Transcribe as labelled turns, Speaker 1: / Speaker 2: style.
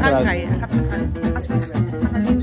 Speaker 1: 사람 차이. 합 차이. 하시면 돼요.